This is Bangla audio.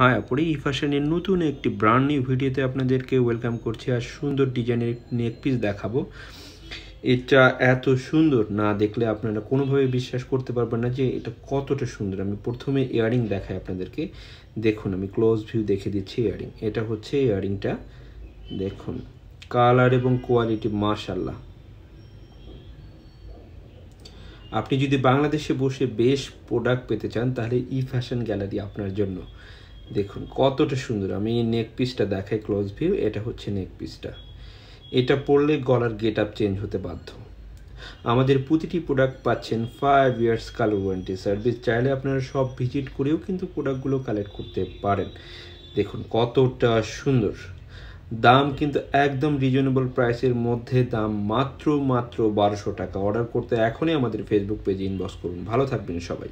হ্যাঁ পরে ই ফ্যাশনের নতুন একটি ব্র্যান্ড নিউ ভিডিওতে আপনাদেরকে ওয়েলকাম করছি। আর সুন্দর ডিজাইনের নেক পিস দেখাবো। এটা এত সুন্দর, না দেখলে আপনারা কোনোভাবে বিশ্বাস করতে পারবেন না যে এটা কতটা সুন্দর। আমি প্রথমে ইয়ারিং দেখাই আপনাদেরকে। দেখুন, আমি ক্লোজ ভিউ দেখে দিচ্ছি ইয়ারিং এটা হচ্ছে ইয়ারিংটা দেখুন কালার এবং কোয়ালিটি মাশাল্লাহ আপনি যদি বাংলাদেশে বসে বেশ প্রোডাক্ট পেতে চান, তাহলে ই ফ্যাশন গ্যালারি আপনার জন্য। দেখুন, কতটা সুন্দর। আমি নেক পিসটা দেখাই ক্লোজ ভিউ এটা হচ্ছে নেক পিসটা এটা পরলে গলার গেট আপ চেঞ্জ হতে বাধ্য। আমাদের প্রতিটি প্রোডাক্ট পাচ্ছেন five years colour warranty service চাইলে আপনারা সব ভিজিট করেও কিন্তু প্রোডাক্টগুলো কালেক্ট করতে পারেন। দেখুন, কতটা সুন্দর। দাম কিন্তু একদম রিজনেবল প্রাইসের মধ্যে, দাম মাত্র মাত্র বারোশো টাকা। অর্ডার করতে এখনই আমাদের ফেসবুক পেজে ইনবক্স করুন। ভালো থাকবেন সবাই।